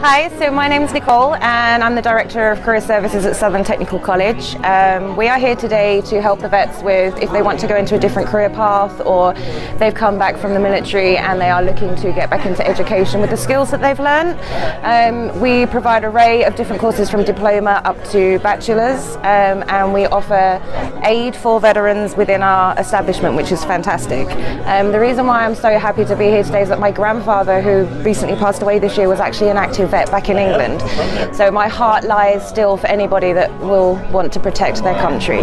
Hi, so my name is Nicole and I'm the Director of Career Services at Southern Technical College. Um, we are here today to help the vets with if they want to go into a different career path or they've come back from the military and they are looking to get back into education with the skills that they've learned. Um, we provide an array of different courses from diploma up to bachelor's um, and we offer aid for veterans within our establishment which is fantastic. Um, the reason why I'm so happy to be here today is that my grandfather who recently passed away this year was actually an active vet back in England. So my heart lies still for anybody that will want to protect their country.